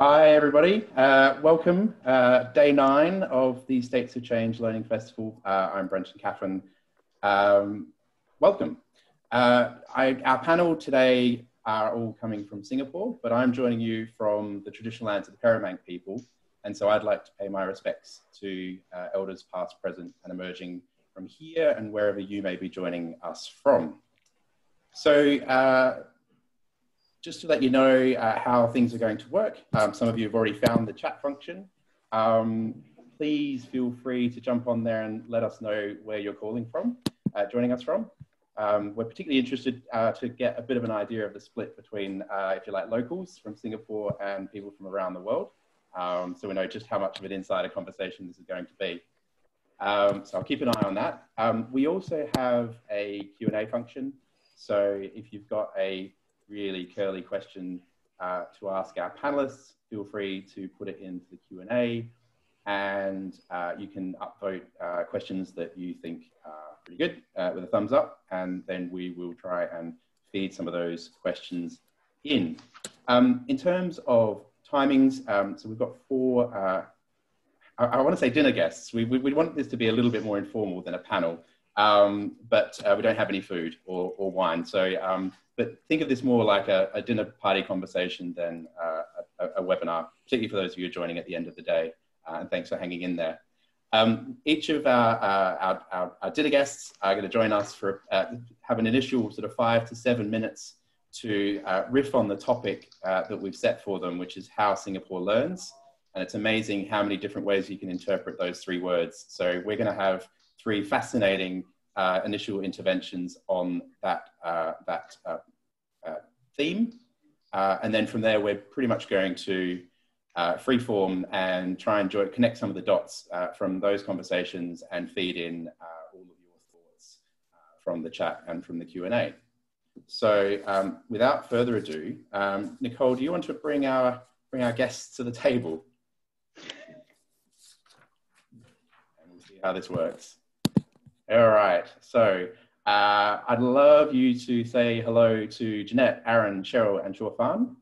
Hi, everybody. Uh, welcome. Uh, day nine of the States of Change Learning Festival. Uh, I'm Brenton Caffin. Um, welcome. Uh, I, our panel today are all coming from Singapore, but I'm joining you from the traditional lands of the Peramangk people. And so I'd like to pay my respects to uh, elders past, present, and emerging from here and wherever you may be joining us from. So uh, just to let you know uh, how things are going to work, um, some of you have already found the chat function. Um, please feel free to jump on there and let us know where you're calling from, uh, joining us from. Um, we're particularly interested uh, to get a bit of an idea of the split between, uh, if you like, locals from Singapore and people from around the world. Um, so we know just how much of an insider conversation this is going to be. Um, so I'll keep an eye on that. Um, we also have a Q&A function. So if you've got a really curly question uh, to ask our panelists, feel free to put it into the Q&A and uh, you can upvote uh, questions that you think are pretty good uh, with a thumbs up and then we will try and feed some of those questions in. Um, in terms of timings, um, so we've got four, uh, I, I want to say dinner guests. We, we, we, want this to be a little bit more informal than a panel, um, but uh, we don't have any food or, or wine. So um, but think of this more like a, a dinner party conversation than uh, a, a, webinar, particularly for those of you joining at the end of the day. Uh, and thanks for hanging in there. Um, each of our, uh, our, our, our, dinner guests are going to join us for uh, have an initial sort of five to seven minutes to uh, riff on the topic uh, that we've set for them, which is how Singapore learns. And it's amazing how many different ways you can interpret those three words. So we're going to have three fascinating uh, initial interventions on that, uh, that uh, uh theme. Uh, and then from there, we're pretty much going to freeform and try and join, connect some of the dots from those conversations and feed in all of your thoughts from the chat and from the Q&A. So um, without further ado, um, Nicole, do you want to bring our, bring our guests to the table? And we'll see how this works. All right. So uh, I'd love you to say hello to Jeanette, Aaron, Cheryl, and Chor Pharn.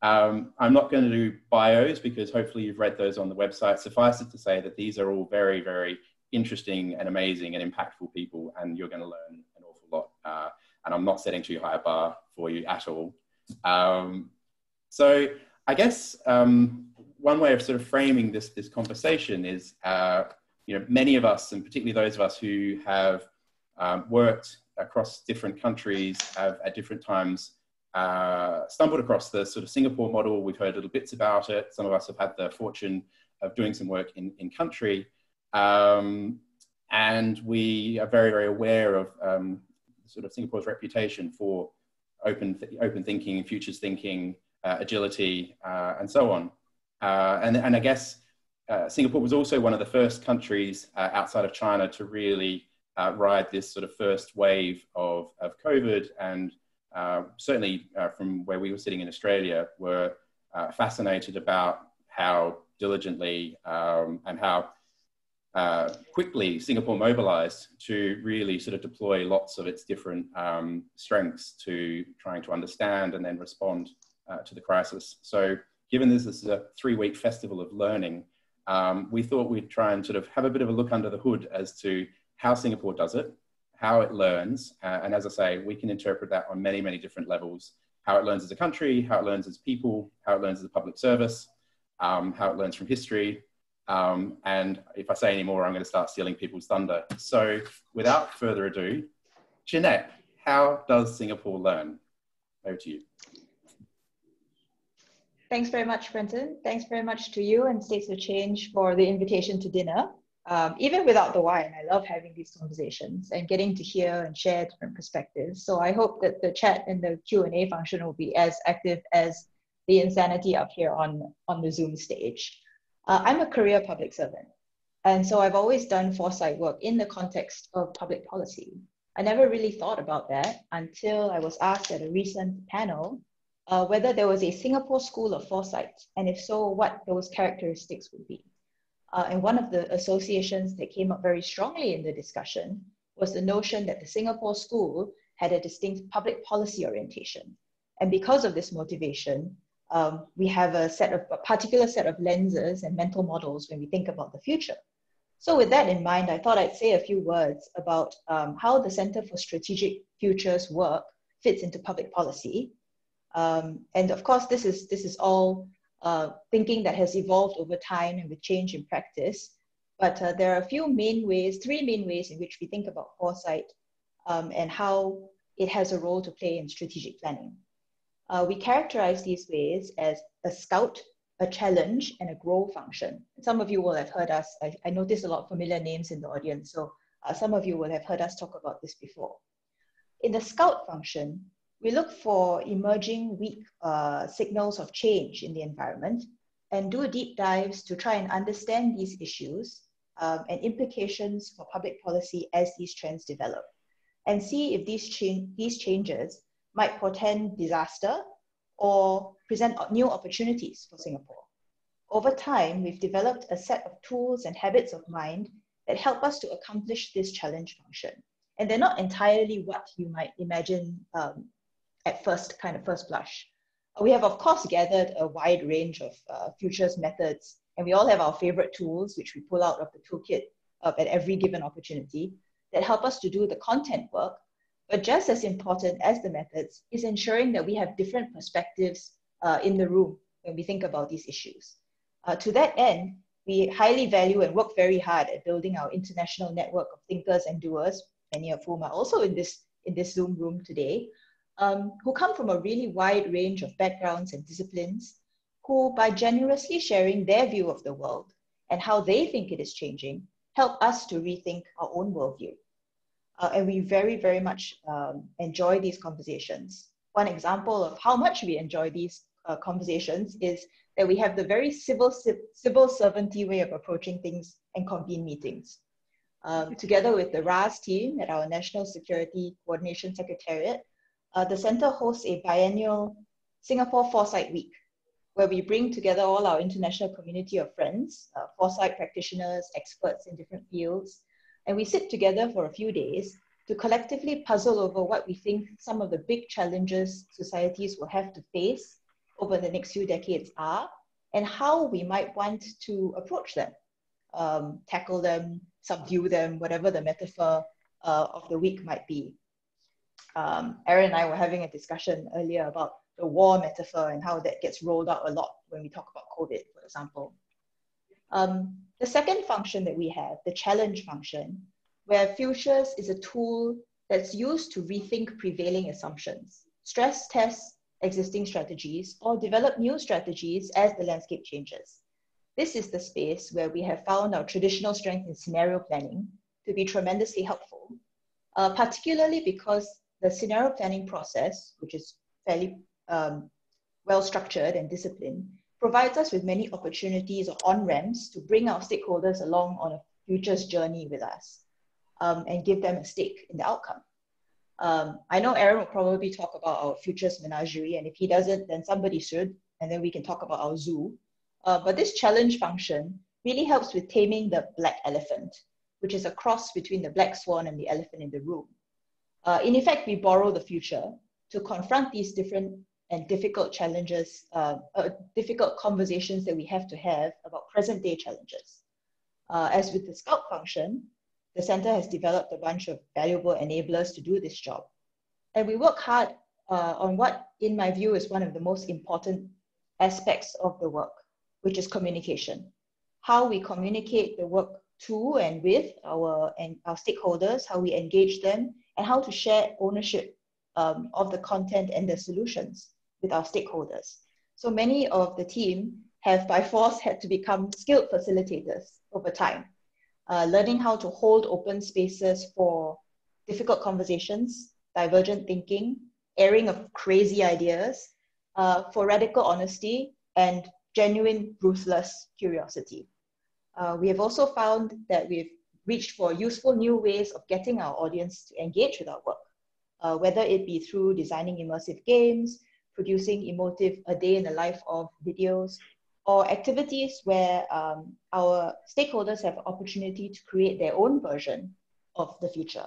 Um, I'm not going to do bios because hopefully you've read those on the website. Suffice it to say that these are all very, very interesting and amazing and impactful people, and you're going to learn an awful lot. Uh, and I'm not setting too high a bar for you at all. Um, so I guess um, one way of sort of framing this, this conversation is uh, you know, many of us, and particularly those of us who have um, worked across different countries, have at different times uh, stumbled across the sort of Singapore model. We've heard little bits about it. Some of us have had the fortune of doing some work in, in country. Um, and we are very, very aware of um, sort of Singapore's reputation for open, th open thinking, futures thinking, uh, agility, uh, and so on. Uh, and, and I guess uh, Singapore was also one of the first countries uh, outside of China to really uh, ride this sort of first wave of, of COVID. And uh, certainly uh, from where we were sitting in Australia, were uh, fascinated about how diligently um, and how quickly Singapore mobilized to really sort of deploy lots of its different um, strengths to trying to understand and then respond to the crisis. So given this, this is a three week festival of learning, um, we thought we'd try and sort of have a bit of a look under the hood as to how Singapore does it, how it learns. Uh, and as I say, we can interpret that on many, many different levels. How it learns as a country, how it learns as people, how it learns as a public service, um, how it learns from history. Um, and if I say any more, I'm going to start stealing people's thunder. So without further ado, Jeanette, how does Singapore learn? Over to you. Thanks very much, Brenton. Thanks very much to you and States of Change for the invitation to dinner. Um, even without the wine, I love having these conversations and getting to hear and share different perspectives. So I hope that the chat and the Q&A function will be as active as the insanity up here on, on the Zoom stage. Uh, I'm a career public servant. And so I've always done foresight work in the context of public policy. I never really thought about that until I was asked at a recent panel uh, whether there was a Singapore School of Foresight, and if so, what those characteristics would be. Uh, and one of the associations that came up very strongly in the discussion was the notion that the Singapore School had a distinct public policy orientation. And because of this motivation, um, we have a set of a particular set of lenses and mental models when we think about the future. So with that in mind, I thought I'd say a few words about um, how the Center for Strategic Futures work fits into public policy. Um, and of course, this is, this is all uh, thinking that has evolved over time and with change in practice. But uh, there are a few main ways, three main ways in which we think about foresight um, and how it has a role to play in strategic planning. Uh, we characterize these ways as a scout, a challenge, and a grow function. Some of you will have heard us, I, I noticed a lot of familiar names in the audience, so uh, some of you will have heard us talk about this before. In the scout function, we look for emerging weak uh, signals of change in the environment and do deep dives to try and understand these issues um, and implications for public policy as these trends develop and see if these, cha these changes might portend disaster or present new opportunities for Singapore. Over time, we've developed a set of tools and habits of mind that help us to accomplish this challenge function. And they're not entirely what you might imagine um, at first, kind of first blush. We have, of course, gathered a wide range of uh, futures methods, and we all have our favorite tools, which we pull out of the toolkit uh, at every given opportunity, that help us to do the content work but just as important as the methods is ensuring that we have different perspectives uh, in the room when we think about these issues. Uh, to that end, we highly value and work very hard at building our international network of thinkers and doers, many of whom are also in this, in this Zoom room today, um, who come from a really wide range of backgrounds and disciplines, who by generously sharing their view of the world and how they think it is changing, help us to rethink our own worldview. Uh, and we very, very much um, enjoy these conversations. One example of how much we enjoy these uh, conversations is that we have the very civil, civil servanty way of approaching things and convene meetings. Um, together with the RAHS team at our National Security Coordination Secretariat, uh, the center hosts a biennial Singapore Foresight Week, where we bring together all our international community of friends, uh, foresight practitioners, experts in different fields, and we sit together for a few days to collectively puzzle over what we think some of the big challenges societies will have to face over the next few decades are and how we might want to approach them, um, tackle them, subdue them, whatever the metaphor uh, of the week might be. Um, Aaron and I were having a discussion earlier about the war metaphor and how that gets rolled out a lot when we talk about COVID, for example. Um, the second function that we have, the challenge function, where futures is a tool that's used to rethink prevailing assumptions, stress test existing strategies, or develop new strategies as the landscape changes. This is the space where we have found our traditional strength in scenario planning to be tremendously helpful, uh, particularly because the scenario planning process, which is fairly um, well structured and disciplined, provides us with many opportunities or on-ramps to bring our stakeholders along on a futures journey with us um, and give them a stake in the outcome. Um, I know Aaron will probably talk about our futures menagerie, and if he doesn't, then somebody should, and then we can talk about our zoo. Uh, but this challenge function really helps with taming the black elephant, which is a cross between the black swan and the elephant in the room. Uh, in effect, we borrow the future to confront these different and difficult challenges, uh, uh, difficult conversations that we have to have about present day challenges. Uh, as with the Scout function, the center has developed a bunch of valuable enablers to do this job. And we work hard uh, on what, in my view, is one of the most important aspects of the work, which is communication. How we communicate the work to and with our, and our stakeholders, how we engage them, and how to share ownership um, of the content and the solutions with our stakeholders. So many of the team have by force had to become skilled facilitators over time, uh, learning how to hold open spaces for difficult conversations, divergent thinking, airing of crazy ideas, uh, for radical honesty and genuine, ruthless curiosity. Uh, we have also found that we've reached for useful new ways of getting our audience to engage with our work, uh, whether it be through designing immersive games, producing emotive a day in the life of videos, or activities where um, our stakeholders have opportunity to create their own version of the future.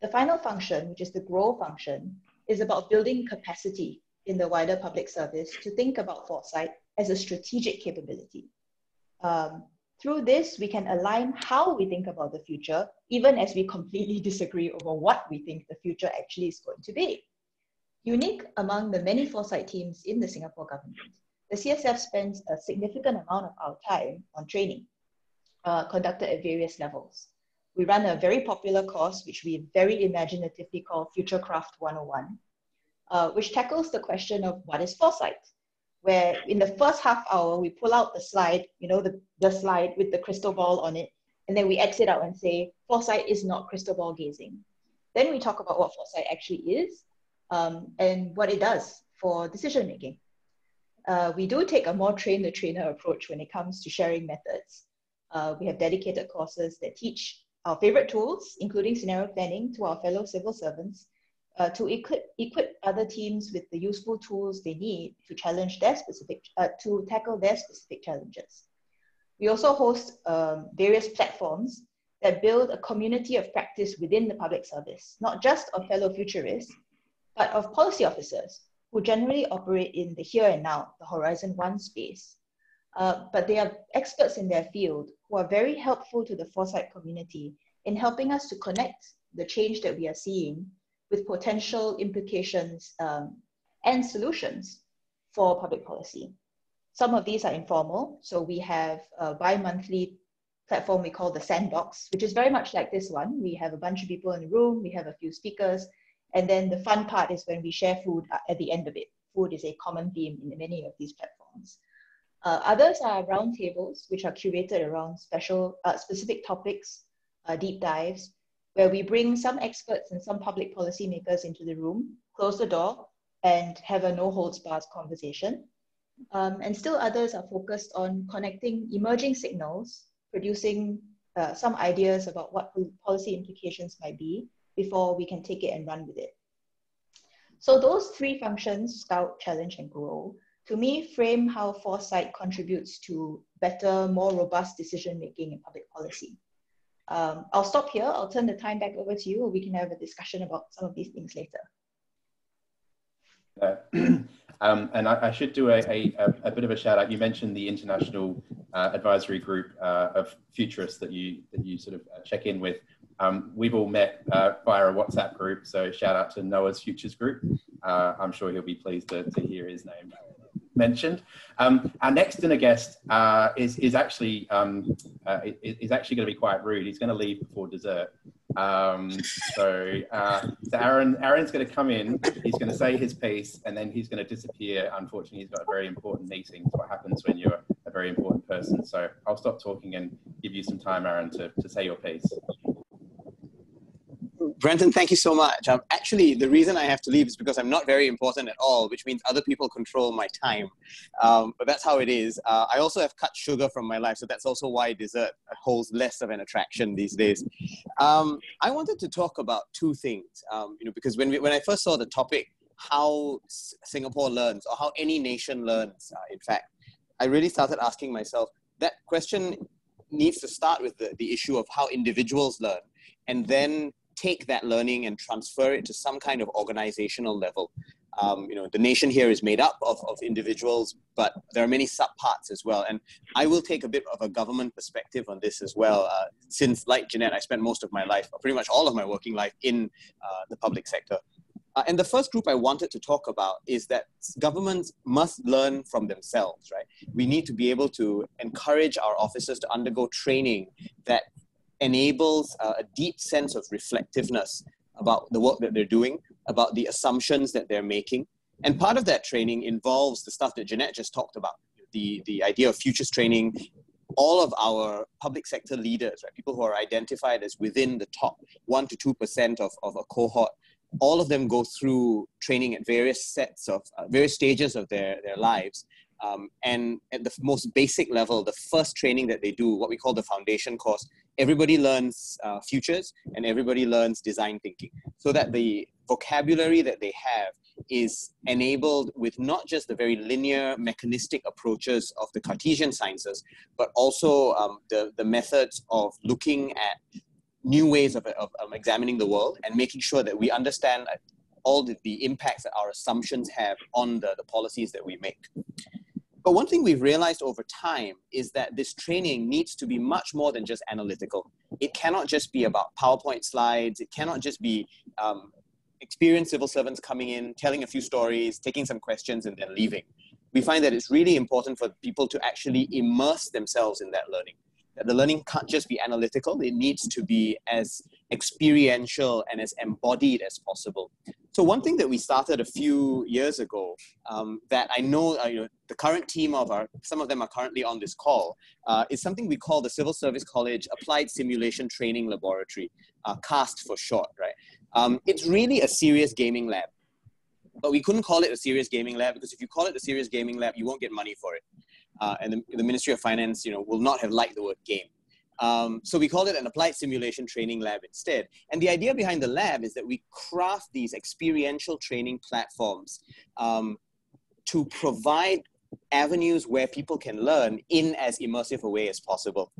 The final function, which is the grow function, is about building capacity in the wider public service to think about foresight as a strategic capability. Um, through this, we can align how we think about the future, even as we completely disagree over what we think the future actually is going to be. Unique among the many foresight teams in the Singapore government, the CSF spends a significant amount of our time on training, uh, conducted at various levels. We run a very popular course, which we very imaginatively call Futurecraft 101, uh, which tackles the question of what is foresight? Where in the first half hour, we pull out the slide, you know, the, the slide with the crystal ball on it, and then we exit out and say, foresight is not crystal ball gazing. Then we talk about what foresight actually is um, and what it does for decision making. Uh, we do take a more train the trainer approach when it comes to sharing methods. Uh, we have dedicated courses that teach our favorite tools, including scenario planning, to our fellow civil servants uh, to equip, equip other teams with the useful tools they need to challenge their specific, uh, to tackle their specific challenges. We also host um, various platforms that build a community of practice within the public service, not just of fellow futurists, but of policy officers who generally operate in the here and now, the Horizon 1 space. Uh, but they are experts in their field who are very helpful to the foresight community in helping us to connect the change that we are seeing with potential implications um, and solutions for public policy. Some of these are informal. So we have a bi-monthly platform we call the Sandbox, which is very much like this one. We have a bunch of people in the room, we have a few speakers, and then the fun part is when we share food at the end of it. Food is a common theme in many of these platforms. Uh, others are roundtables, which are curated around special, uh, specific topics, uh, deep dives, where we bring some experts and some public policymakers into the room, close the door, and have a no holds barred conversation. Um, and still others are focused on connecting emerging signals, producing uh, some ideas about what policy implications might be before we can take it and run with it. So those three functions, scout, challenge, and grow, to me frame how foresight contributes to better, more robust decision making in public policy. Um, I'll stop here. I'll turn the time back over to you. We can have a discussion about some of these things later. Uh, um, and I, I, should do a, a, a, bit of a shout out. You mentioned the international uh, advisory group uh, of futurists that you that you sort of uh, check in with. Um, we've all met uh, via a WhatsApp group, so shout out to Noah's Futures Group. Uh, I'm sure he'll be pleased to, to hear his name mentioned. Um, our next dinner guest uh, is, is actually um, uh, is actually going to be quite rude. He's going to leave before dessert. Um, so, uh, so Aaron Aaron's going to come in. He's going to say his piece, and then he's going to disappear. Unfortunately, he's got a very important meeting. It's what happens when you're a very important person. So I'll stop talking and give you some time, Aaron, to, to say your piece. Brenton, thank you so much. Um, actually, the reason I have to leave is because I'm not very important at all, which means other people control my time. Um, but that's how it is. Uh, I also have cut sugar from my life, so that's also why dessert holds less of an attraction these days. Um, I wanted to talk about two things, um, you know, because when, we, when I first saw the topic, how Singapore learns, or how any nation learns, uh, in fact, I really started asking myself that question needs to start with the, the issue of how individuals learn and then take that learning and transfer it to some kind of organizational level. Um, you know, the nation here is made up of, of individuals, but there are many subparts as well. And I will take a bit of a government perspective on this as well, uh, since, like Jeanette, I spent most of my life, pretty much all of my working life, in uh, the public sector. Uh, and the first group I wanted to talk about is that governments must learn from themselves, right? We need to be able to encourage our officers to undergo training that enables uh, a deep sense of reflectiveness about the work that they're doing, about the assumptions that they're making. And part of that training involves the stuff that Jeanette just talked about, the, the idea of futures training. All of our public sector leaders, right, people who are identified as within the top 1% to 2% of, of a cohort, all of them go through training at various sets of, uh, various stages of their, their lives. Um, and at the most basic level, the first training that they do, what we call the foundation course, everybody learns uh, futures and everybody learns design thinking so that the vocabulary that they have is enabled with not just the very linear mechanistic approaches of the Cartesian sciences, but also um, the, the methods of looking at new ways of, of, examining the world and making sure that we understand all the, the impacts that our assumptions have on the, the policies that we make. But one thing we've realized over time is that this training needs to be much more than just analytical. It cannot just be about PowerPoint slides. It cannot just be um, experienced civil servants coming in, telling a few stories, taking some questions, and then leaving. We find that it's really important for people to actually immerse themselves in that learning the learning can't just be analytical, it needs to be as experiential and as embodied as possible. So one thing that we started a few years ago um, that I know, uh, you know, the current team of our, some of them are currently on this call, uh, is something we call the Civil Service College Applied Simulation Training Laboratory, uh, CAST for short, right? Um, it's really a serious gaming lab. But we couldn't call it a serious gaming lab because if you call it a serious gaming lab, you won't get money for it uh, and the, the, Ministry of Finance, you know, will not have liked the word game. Um, so we called it an applied simulation training lab instead. And the idea behind the lab is that we craft these experiential training platforms um, to provide avenues where people can learn in as immersive a way as possible.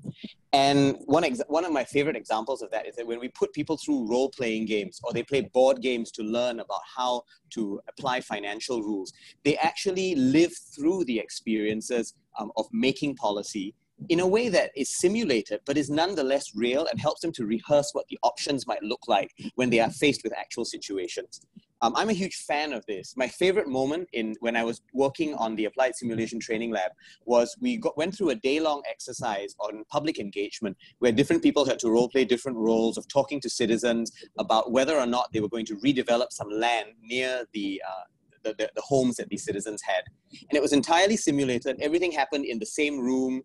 And one, one of my favorite examples of that is that when we put people through role playing games or they play board games to learn about how to apply financial rules, they actually live through the experiences um, of making policy in a way that is simulated but is nonetheless real and helps them to rehearse what the options might look like when they are faced with actual situations. Um, I'm a huge fan of this. My favorite moment in when I was working on the applied simulation training lab was we got, went through a day-long exercise on public engagement where different people had to role play different roles of talking to citizens about whether or not they were going to redevelop some land near the uh, the, the, the, homes that these citizens had. And it was entirely simulated. Everything happened in the same room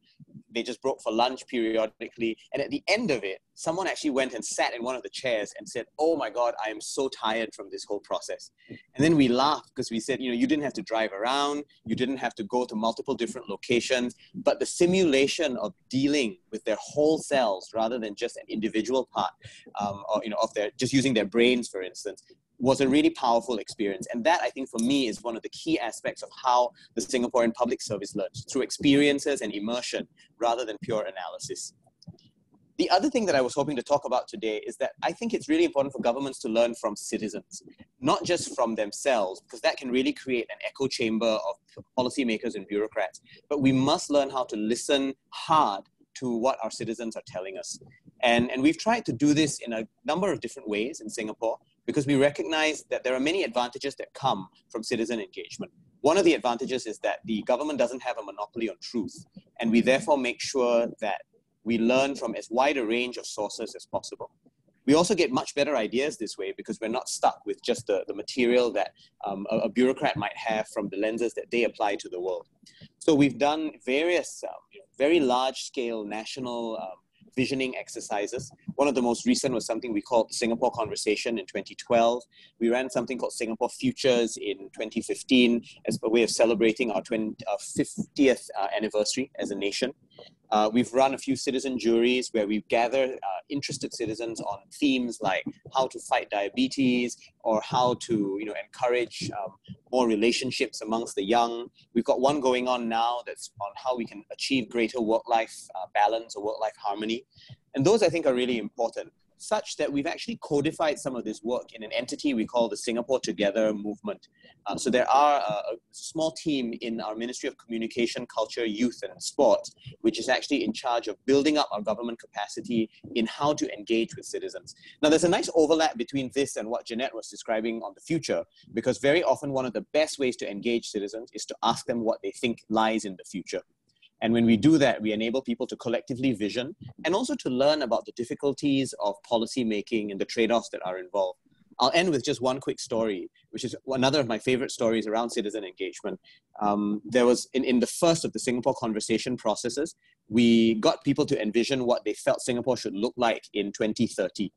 they just broke for lunch periodically. And at the end of it, someone actually went and sat in one of the chairs and said, Oh my God, I am so tired from this whole process. And then we laughed because we said, You know, you didn't have to drive around, you didn't have to go to multiple different locations, but the simulation of dealing with their whole selves rather than just an individual part, um, or, you know, of their just using their brains, for instance, was a really powerful experience. And that, I think, for me, is one of the key aspects of how the Singaporean public service learns through experiences and immersion rather than pure analysis. The other thing that I was hoping to talk about today is that I think it's really important for governments to learn from citizens, not just from themselves, because that can really create an echo chamber of policymakers and bureaucrats. But we must learn how to listen hard to what our citizens are telling us. And, and we've tried to do this in a number of different ways in Singapore because we recognize that there are many advantages that come from citizen engagement. One of the advantages is that the government doesn't have a monopoly on truth, and we therefore make sure that we learn from as wide a range of sources as possible. We also get much better ideas this way because we're not stuck with just the, the material that um, a, a, bureaucrat might have from the lenses that they apply to the world. So we've done various um, very large scale national um, visioning exercises. One of the most recent was something we called Singapore Conversation in 2012. We ran something called Singapore Futures in 2015 as a way of celebrating our, 20, our 50th uh, anniversary as a nation. Uh, we've run a few citizen juries where we've gathered uh, interested citizens on themes like how to fight diabetes or how to you know, encourage um, more relationships amongst the young. We've got one going on now that's on how we can achieve greater work-life uh, balance or work-life harmony. And those I think are really important such that we've actually codified some of this work in an entity we call the Singapore Together movement. Uh, so there are a, a, small team in our Ministry of Communication, Culture, Youth and Sport, which is actually in charge of building up our government capacity in how to engage with citizens. Now there's a nice overlap between this and what Jeanette was describing on the future, because very often one of the best ways to engage citizens is to ask them what they think lies in the future. And when we do that, we enable people to collectively vision and also to learn about the difficulties of policy making and the trade offs that are involved. I'll end with just one quick story, which is another of my favorite stories around citizen engagement. Um, there was, in, in the first of the Singapore conversation processes, we got people to envision what they felt Singapore should look like in 2030.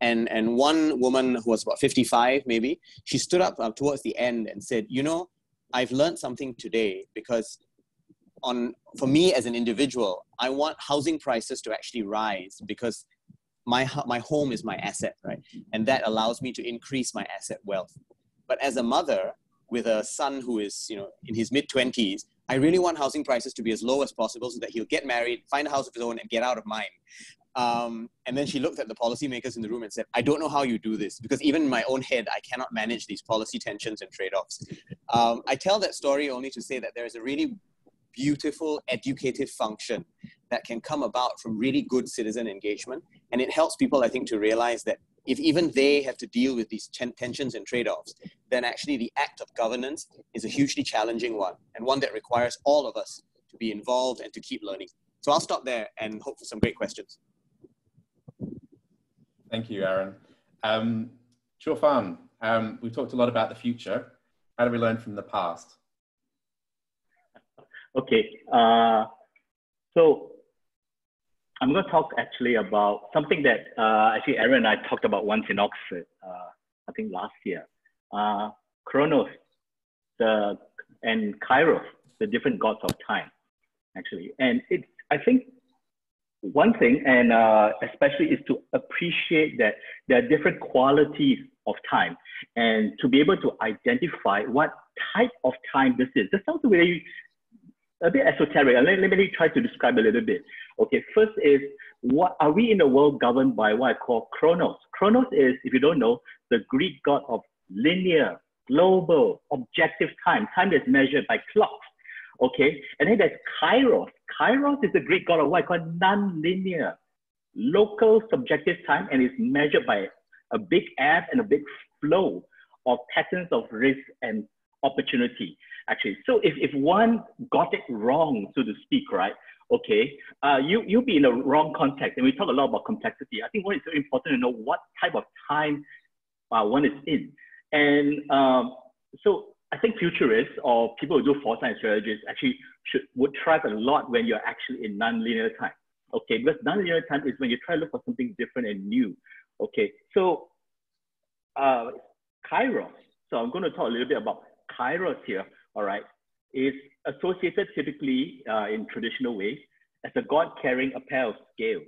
And, and one woman who was about 55, maybe, she stood up uh, towards the end and said, You know, I've learned something today because on for me as an individual, I want housing prices to actually rise because my my home is my asset, right? And that allows me to increase my asset wealth. But as a mother with a son who is, you know, in his mid 20s, I really want housing prices to be as low as possible so that he'll get married, find a house of his own, and get out of mine. Um, and then she looked at the policymakers in the room and said, I don't know how you do this because even in my own head, I cannot manage these policy tensions and trade offs. Um, I tell that story only to say that there is a really beautiful educative function that can come about from really good citizen engagement. And it helps people, I think, to realize that if even they have to deal with these tensions and trade offs, then actually the act of governance is a hugely challenging one and one that requires all of us to be involved and to keep learning. So I'll stop there and hope for some great questions. Thank you, Aaron. Um, Pharn, um, we've talked a lot about the future. How do we learn from the past? Okay, uh, so I'm going to talk actually about something that uh, actually Aaron and I talked about once in Oxford, uh, I think last year. Uh, Chronos the, and Kairos, the different gods of time, actually. And it's, I think one thing, and uh, especially is to appreciate that there are different qualities of time and to be able to identify what type of time this is. This sounds very a bit esoteric. Let, let me try to describe a little bit. Okay, first is what are we in a world governed by what I call chronos? Chronos is, if you don't know, the Greek god of linear, global, objective time. Time is measured by clocks. Okay, and then there's kairos. Kairos is the Greek god of what I call non-linear, local subjective time, and is measured by a big ebb and a big flow of patterns of risk and opportunity actually. So if, if one got it wrong, so to speak, right? Okay, uh, you, you'll be in the wrong context. And we talk a lot about complexity. I think one is very important to know what type of time uh, one is in. And um, so I think futurists or people who do foresight strategies actually should would thrive a lot when you're actually in nonlinear time. Okay, because nonlinear time is when you try to look for something different and new. Okay, so uh, Kairos. So I'm going to talk a little bit about Kairos here all right, is associated typically uh, in traditional ways as a god carrying a pair of scales,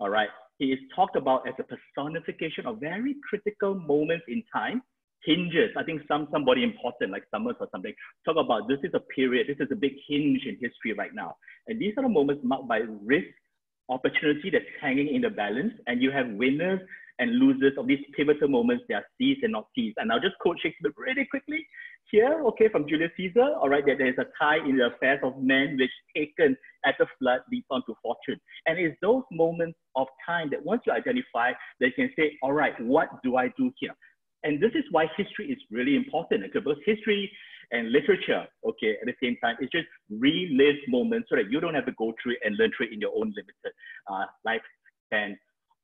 all right. He is talked about as a personification of very critical moments in time, hinges. I think some somebody important like Summers or something talk about this is a period, this is a big hinge in history right now. And these are the moments marked by risk, opportunity that's hanging in the balance, and you have winners and losers of these pivotal moments. They are seized and not seized. And I'll just quote Shakespeare really quickly here, okay, from Julius Caesar, all right, that there is a tie in the affairs of men which taken at the flood leads on to fortune. And it's those moments of time that once you identify, they can say, all right, what do I do here? And this is why history is really important because both history and literature, okay, at the same time, it's just relive moments so that you don't have to go through and learn through it in your own limited uh, lifespan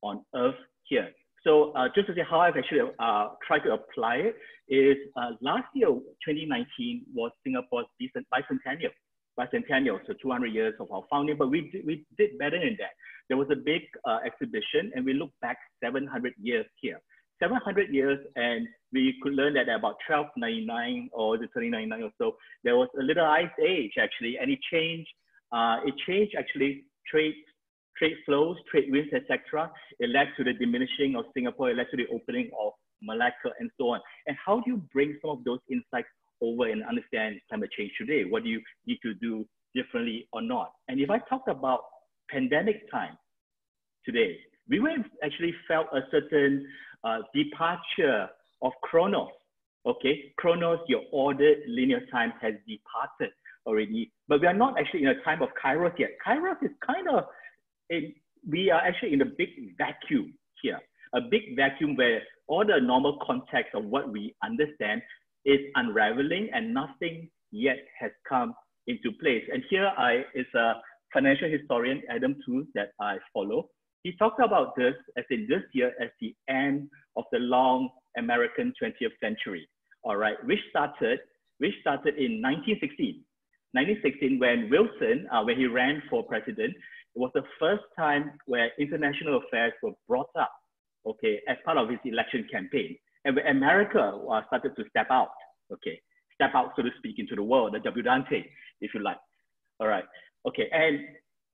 on earth here. So uh, just to say how I've actually uh, tried to apply it is uh, last year, 2019 was Singapore's decent bicentennial, bicentennial, so 200 years of our founding, but we did, we did better than that. There was a big uh, exhibition and we looked back 700 years here. 700 years and we could learn that about 1299 or the 2099 or so, there was a little ice age actually, and it changed, uh, it changed actually trade trade flows, trade winds, etc. It led to the diminishing of Singapore. It led to the opening of Malacca and so on. And how do you bring some of those insights over and understand climate change today? What do you need to do differently or not? And if I talk about pandemic time today, we will actually felt a certain uh, departure of Chronos. Okay, Chronos, your ordered linear time has departed already, but we are not actually in a time of Kairos yet. Kairos is kind of it, we are actually in a big vacuum here, a big vacuum where all the normal context of what we understand is unraveling and nothing yet has come into place. And here I is a financial historian, Adam Tooze, that I follow. He talked about this as in this year as the end of the long American 20th century, all right, which started, which started in 1916. 1916 when Wilson, uh, when he ran for president, it was the first time where international affairs were brought up, okay, as part of his election campaign. And when America uh, started to step out, okay, step out, so to speak, into the world, the debutante, if you like. All right, okay. And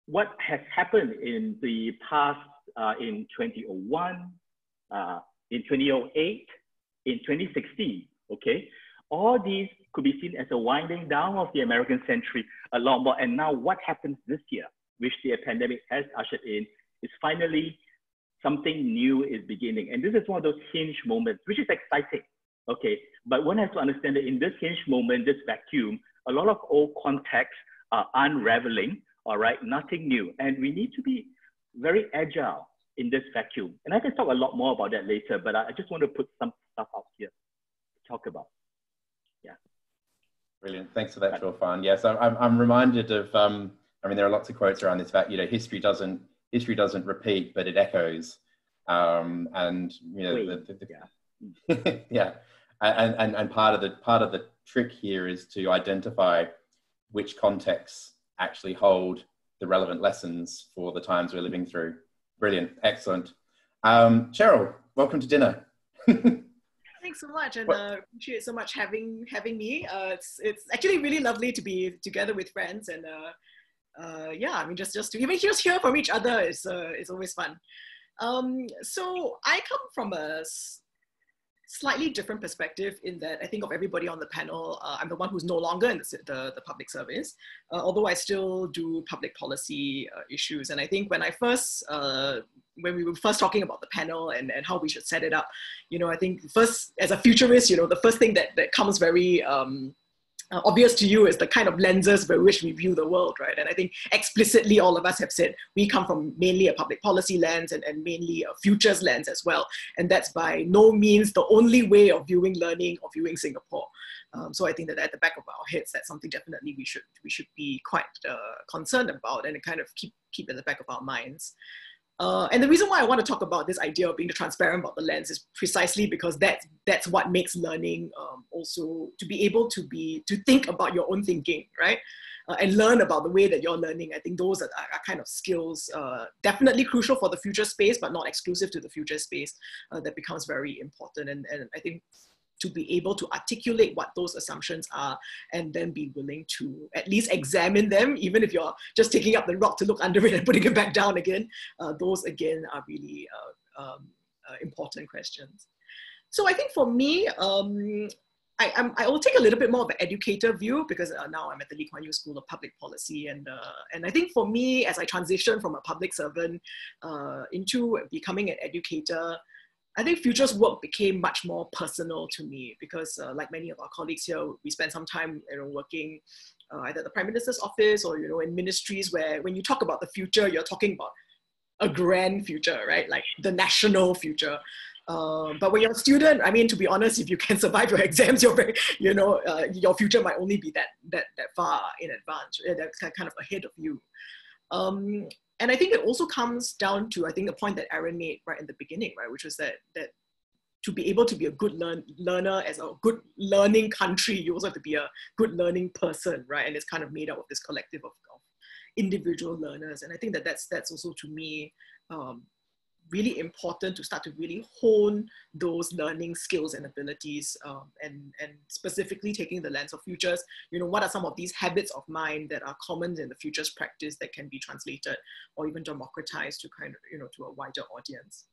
what has happened in the past, uh, in 2001, uh, in 2008, in 2016, okay, all these could be seen as a winding down of the American century a lot more. And now what happens this year? which the pandemic has ushered in, is finally something new is beginning. And this is one of those hinge moments, which is exciting. Okay, but one has to understand that in this hinge moment, this vacuum, a lot of old contexts are unraveling, all right, nothing new. And we need to be very agile in this vacuum. And I can talk a lot more about that later, but I just want to put some stuff out here to talk about. Yeah. Brilliant. Thanks for that, Pharn. Yes, I'm, I'm reminded of, um, I mean, there are lots of quotes around this fact, you know, history doesn't, history doesn't repeat, but it echoes. Um, and, you know, the, the, the, yeah. yeah. And, and, and part of the, part of the trick here is to identify which contexts actually hold the relevant lessons for the times we're living through. Brilliant, excellent. Um, Cheryl, welcome to dinner. Thanks so much, and uh, appreciate so much having having me. Uh, it's it's actually really lovely to be together with friends, and uh, uh, yeah, I mean just just to even just hear from each other is uh, is always fun. Um, so I come from a slightly different perspective in that I think of everybody on the panel, uh, I'm the one who's no longer in the, the, the public service, uh, although I still do public policy uh, issues. And I think when I first, uh, when we were first talking about the panel and, and how we should set it up, you know, I think first, as a futurist, you know, the first thing that, that comes very, um, uh, obvious to you is the kind of lenses by which we view the world, right? And I think explicitly all of us have said we come from mainly a public policy lens and, and mainly a futures lens as well. And that's by no means the only way of viewing learning or viewing Singapore. Um, so I think that at the back of our heads, that's something definitely we should we should be quite uh, concerned about and kind of keep keep in the back of our minds. Uh, and the reason why I want to talk about this idea of being transparent about the lens is precisely because that, that's what makes learning um, also to be able to be, to think about your own thinking, right? Uh, and learn about the way that you're learning. I think those are, are kind of skills uh, definitely crucial for the future space, but not exclusive to the future space uh, that becomes very important. And, and I think to be able to articulate what those assumptions are and then be willing to at least examine them, even if you're just taking up the rock to look under it and putting it back down again. Uh, those again are really uh, um, uh, important questions. So I think for me, um, I, I'm, I will take a little bit more of an educator view because uh, now I'm at the Lee Kuan Yew School of Public Policy. And, uh, and I think for me, as I transition from a public servant uh, into becoming an educator, I think Future's work became much more personal to me because, uh, like many of our colleagues here, we spend some time, you know, working uh, either at the Prime Minister's office or you know in ministries where when you talk about the future, you're talking about a grand future, right? Like the national future. Uh, but when you're a student, I mean, to be honest, if you can survive your exams, you're very, you know, uh, your future might only be that that that far in advance, uh, that's kind of ahead of you. Um, and I think it also comes down to I think the point that Aaron made right in the beginning, right, which was that that to be able to be a good learn, learner as a good learning country, you also have to be a good learning person, right? And it's kind of made up of this collective of, of individual learners, and I think that that's that's also to me um, really important to start to really hone those learning skills and abilities um, and, and specifically taking the lens of futures, you know, what are some of these habits of mind that are common in the futures practice that can be translated or even democratized to kind of, you know, to a wider audience.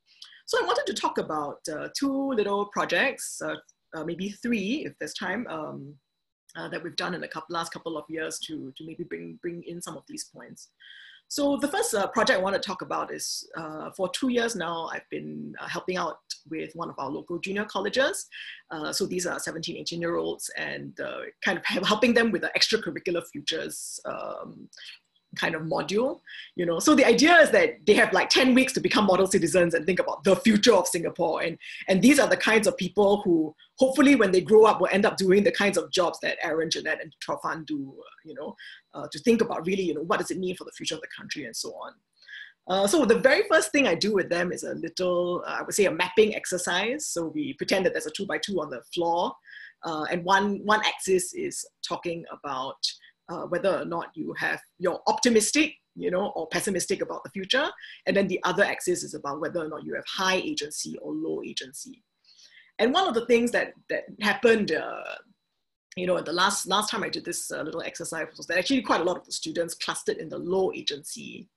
So I wanted to talk about uh, two little projects, uh, uh, maybe three if there's time, um, uh, that we've done in the couple, last couple of years to, to maybe bring, bring in some of these points. So the first uh, project I want to talk about is uh, for two years now, I've been uh, helping out with one of our local junior colleges. Uh, so these are 17, 18 year olds and uh, kind of helping them with the extracurricular futures um, kind of module, you know. So the idea is that they have like 10 weeks to become model citizens and think about the future of Singapore. And, and these are the kinds of people who hopefully when they grow up will end up doing the kinds of jobs that Aaron, Jeanette, and Chor Pharn do, uh, you know, uh, to think about really, you know, what does it mean for the future of the country and so on. Uh, so the very first thing I do with them is a little, uh, I would say a mapping exercise. So we pretend that there's a two by two on the floor. Uh, and one, one axis is talking about uh, whether or not you have you're optimistic you know or pessimistic about the future. And then the other axis is about whether or not you have high agency or low agency. And one of the things that that happened uh, you know the last last time i did this uh, little exercise was that actually quite a lot of the students clustered in the low agency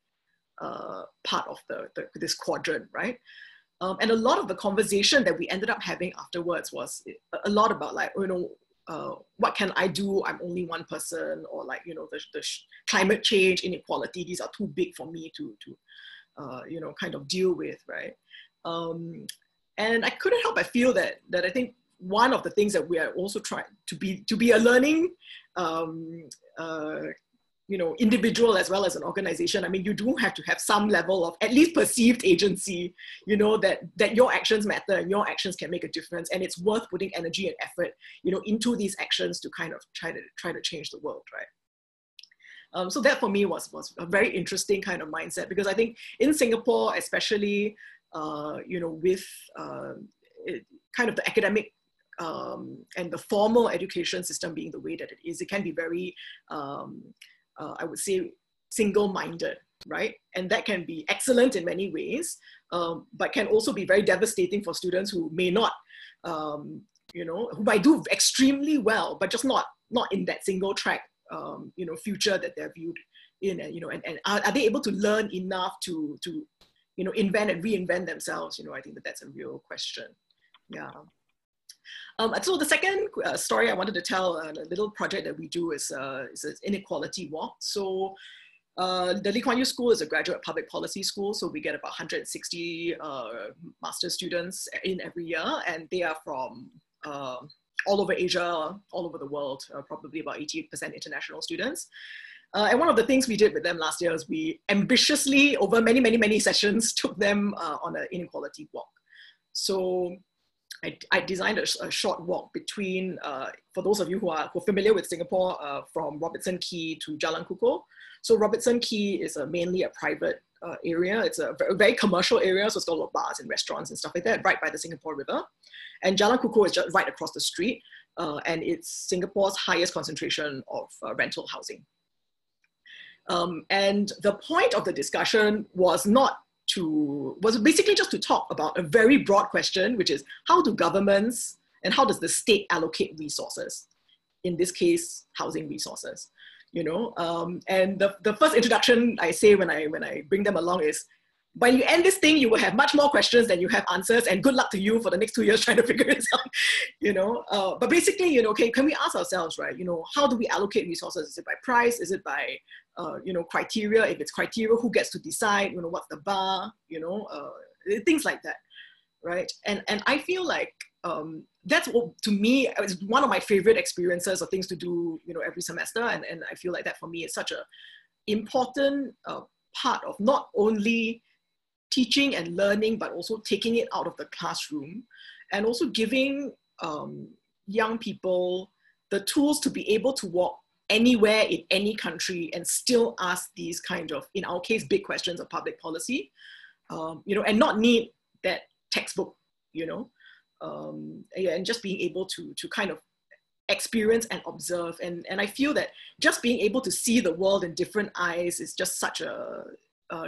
uh, part of the, the, this quadrant right? Um, and a lot of the conversation that we ended up having afterwards was a lot about like you know uh, what can I do? I'm only one person, or like you know the, the climate change, inequality. These are too big for me to to uh, you know, kind of deal with, right? Um, and I couldn't help but feel that that I think one of the things that we are also trying to be to be a learning um, uh, you know individual as well as an organization i mean you do have to have some level of at least perceived agency you know that that your actions matter and your actions can make a difference and it's worth putting energy and effort you know into these actions to kind of try to try to change the world right? Um, so that for me was was a very interesting kind of mindset because i think in singapore especially uh, you know with uh, it, kind of the academic um, and the formal education system being the way that it is, it can be very um, uh, I would say, single minded, right? And that can be excellent in many ways, um, but can also be very devastating for students who may not, um, you know, who might do extremely well, but just not not in that single track, um, you know, future that they're viewed in, and you know, and, and are, are they able to learn enough to to, you know, invent and reinvent themselves? You know, I think that that's a real question. Yeah. Um, so the second uh, story I wanted to tell, uh, a little project that we do is, uh, is an inequality walk. So uh, the Lee Kuan Yew School is a graduate public policy school, so we get about 160 uh, master students in every year, and they are from uh, all over Asia, all over the world, uh, probably about 88% international students. Uh, and one of the things we did with them last year is we ambitiously, over many, many, many sessions, took them uh, on an inequality walk. So I, I designed a, a, short walk between, uh, for those of you who are, who are familiar with Singapore, uh, from Robertson Quay to Jalan Kukoh. So Robertson Quay is a, mainly a private uh, area. It's a very, very, commercial area, so it's got a lot of bars and restaurants and stuff like that, right by the Singapore River. And Jalan Kukoh is just right across the street, uh, and it's Singapore's highest concentration of uh, rental housing. Um, and the point of the discussion was not to was basically just to talk about a very broad question, which is how do governments and how does the state allocate resources? In this case, housing resources. You know, um, and the, the first introduction I say when I when I bring them along is when you end this thing, you will have much more questions than you have answers, and good luck to you for the next two years trying to figure this out. You know, uh, but basically, you know, okay, can we ask ourselves, right? You know, how do we allocate resources? Is it by price? Is it by uh, you know, criteria. If it's criteria, who gets to decide? You know, what's the bar? You know, uh, things like that, right? And and I feel like um, that's what to me is one of my favorite experiences or things to do. You know, every semester, and and I feel like that for me is such a important uh, part of not only teaching and learning, but also taking it out of the classroom, and also giving um, young people the tools to be able to walk anywhere in any country and still ask these kind of, in our case, big questions of public policy, um, you know, and not need that textbook, you know, um, and just being able to, to kind of experience and observe. And, and I feel that just being able to see the world in different eyes is just such a,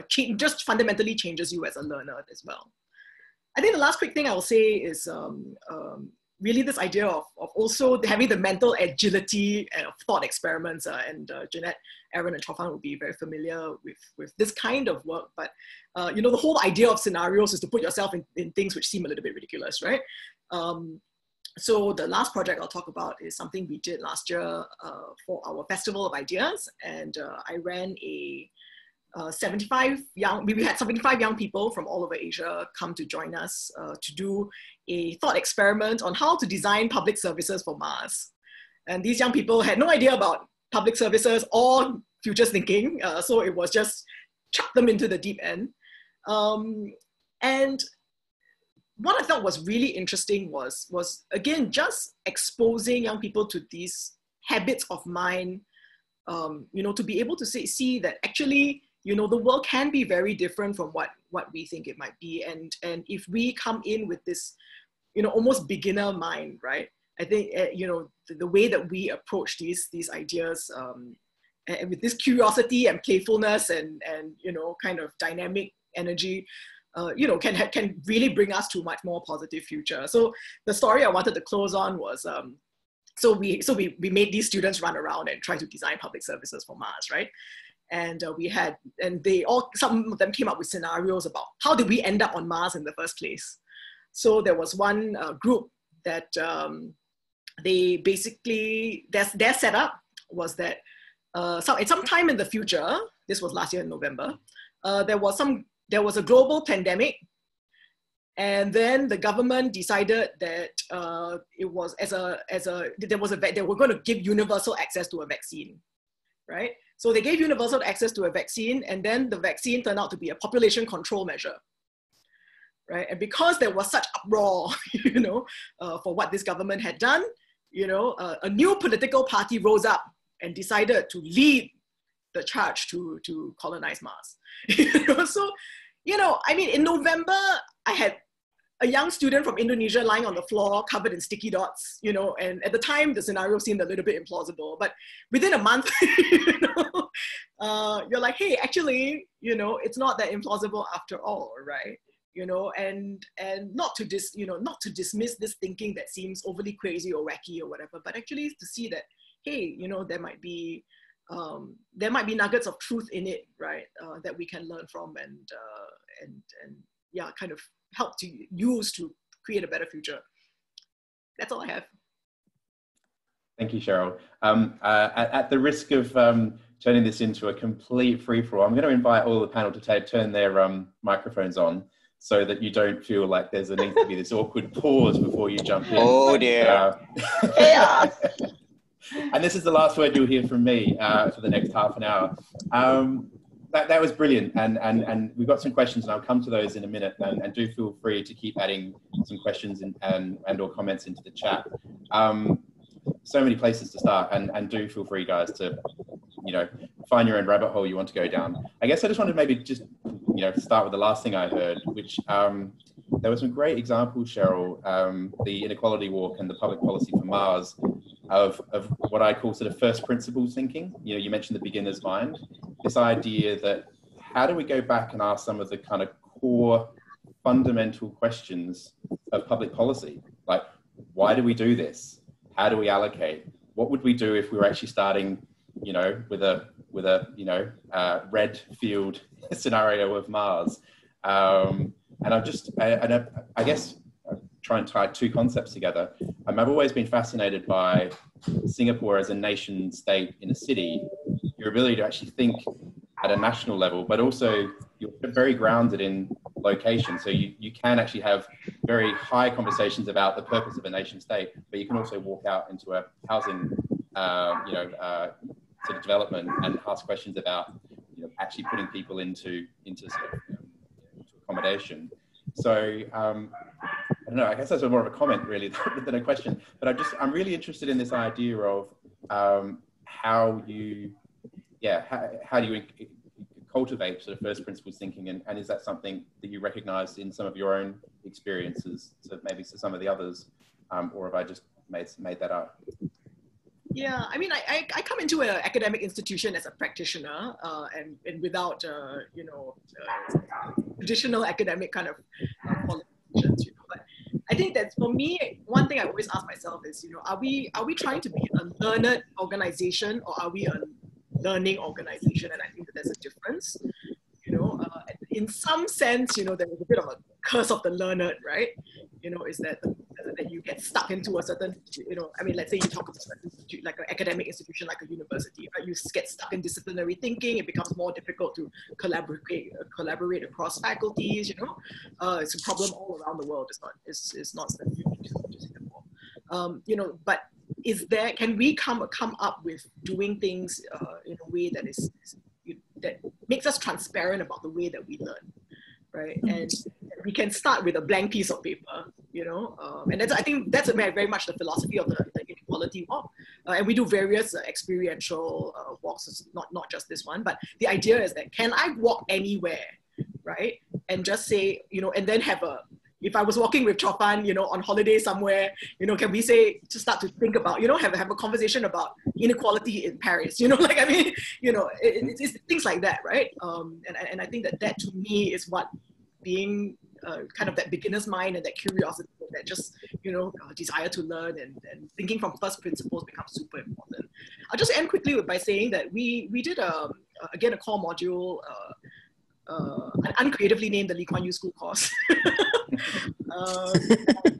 change, just fundamentally changes you as a learner as well. I think the last quick thing I will say is um, um, really this idea of, of also having the mental agility of thought experiments. Uh, and uh, Jeanette, Aaron, and Chor Pharn will be very familiar with, with this kind of work. But, uh, you know, the whole idea of scenarios is to put yourself in, in things which seem a little bit ridiculous, right? Um, so the last project I'll talk about is something we did last year uh, for our Festival of Ideas. And uh, I ran a uh, 75 young, we had 75 young people from all over Asia come to join us uh, to do a thought experiment on how to design public services for Mars. And these young people had no idea about public services or futures thinking, uh, so it was just chuck them into the deep end. Um, and what I thought was really interesting was, was again, just exposing young people to these habits of mind, um, you know, to be able to see, see that actually you know the world can be very different from what what we think it might be. And and if we come in with this you know almost beginner mind right? I think uh, you know the, the, way that we approach these these ideas um, and with this curiosity and playfulness and and you know kind of dynamic energy uh, you know can can really bring us to a much more positive future. So the story i wanted to close on was um, so we so we, we made these students run around and try to design public services for mars right and uh, we had and they all some of them came up with scenarios about how did we end up on mars in the first place. So there was one uh, group that um, they basically their, their setup was that uh, at some time in the future this was last year in november uh, there was some there was a global pandemic. And then the government decided that uh, it was as a as a there was a they were going to give universal access to a vaccine right so they gave universal access to a vaccine and then the vaccine turned out to be a population control measure. Right? And because there was such uproar you know uh, for what this government had done you know uh, a new political party rose up and decided to lead the charge to to colonize mars. So you know i mean in november i had a young student from Indonesia lying on the floor covered in sticky dots, you know, and at the time the scenario seemed a little bit implausible, but within a month, you know, uh, you're like, hey, actually, you know, it's not that implausible after all, right? You know, and and not to dis, you know, not to dismiss this thinking that seems overly crazy or wacky or whatever, but actually to see that, hey, you know, there might be um, there might be nuggets of truth in it, right, uh, that we can learn from and uh, and and yeah, kind of help to use to create a better future. That's all I have. Thank you, Cheryl. Um, uh, at, at, the risk of um, turning this into a complete free-for-all, I'm going to invite all the panel to take, turn their um, microphones on so that you don't feel like there's a need to be this awkward pause before you jump in. Oh dear. Uh, and this is the last word you'll hear from me uh, for the next half an hour. Um, that, that was brilliant. And, and, and we've got some questions and I'll come to those in a minute and, and do feel free to keep adding some questions and, and, and or comments into the chat. Um, so many places to start and, and do feel free guys to, you know, find your own rabbit hole you want to go down. I guess I just wanted to maybe just, you know, start with the last thing I heard, which um, there were some great examples, Cheryl, um, the inequality walk and the public policy for Mars of, of what I call sort of first principles thinking. You know, you mentioned the beginner's mind, this idea that how do we go back and ask some of the kind of core fundamental questions of public policy? Like, why do we do this? How do we allocate? What would we do if we were actually starting, you know, with a with a you know uh, red field scenario of Mars? Um, and I've just I, and I, I guess try and tie two concepts together. Um, I've always been fascinated by Singapore as a nation state in a city, your ability to actually think at a national level, but also you're very grounded in location. So you, you can actually have very high conversations about the purpose of a nation state, but you can also walk out into a housing, uh, you know, uh, sort of development and ask questions about, you know, actually putting people into, into sort of, into accommodation. So um, I don't know, I guess that's more of a comment really than a question, but I just, I'm really interested in this idea of um, how you, yeah, how, how do you cultivate sort of first principles thinking and, and is that something that you recognize in some of your own experiences, so maybe to some of the others, um, or have I just made, made that up? Yeah, I mean, I, I, I, come into an academic institution as a practitioner uh, and, and without, uh, you know, uh, traditional academic kind of qualifications, you know. But I think that for me, one thing I always ask myself is, you know, are we are we trying to be a learned organization or are we a learning organization? And I think that there's a difference. You know, uh, in some sense, you know, there is a bit of a curse of the learned, right? You know, is that the, that you get stuck into a certain, you know, I mean, let's say you talk about like an academic institution, like a university, right? You get stuck in disciplinary thinking. It becomes more difficult to collaborate, collaborate across faculties. You know, uh, it's a problem all around the world. It's not, it's, it's not unique to Singapore. Um, you know, but is there? Can we come come up with doing things uh, in a way that is that makes us transparent about the way that we learn? right? Mm-hmm. And we can start with a blank piece of paper, you know, um, and that's I think that's very, very much the philosophy of the, the inequality walk. Uh, and we do various uh, experiential uh, walks, not not just this one, but the idea is that can I walk anywhere, right? And just say, you know, and then have a if I was walking with Chor Pharn, you know, on holiday somewhere, you know, can we say to start to think about, you know, have have a conversation about inequality in Paris, you know, like I mean, you know, it, it's, things like that, right? Um, and and I think that that to me is what being uh, kind of that beginner's mind and that curiosity, that just you know uh, desire to learn and, and thinking from first principles becomes super important. I'll just end quickly by saying that we we did a, um, again a core module. Uh, uh, uncreatively named the Lee Kuan Yew School course. um,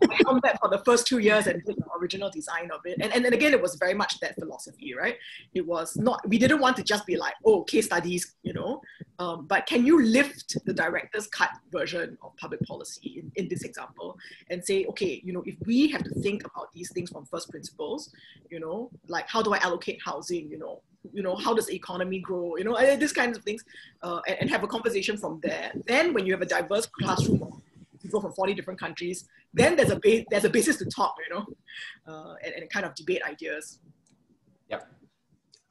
I helmed that for the first two years and did the original design of it. And, and then again, it was very much that philosophy, right? It was not, we didn't want to just be like, oh, case studies, you know, Um, but can you lift the director's cut version of public policy in, in this example and say, okay, you know, if we have to think about these things from first principles, you know, like how do I allocate housing, you know, you know, how does the economy grow, you know, these kinds of things, uh, and, and have a conversation from there. Then when you have a diverse classroom people from 40 different countries, then there's a, ba- there's a basis to talk, you know, uh, and, and kind of debate ideas. Yeah.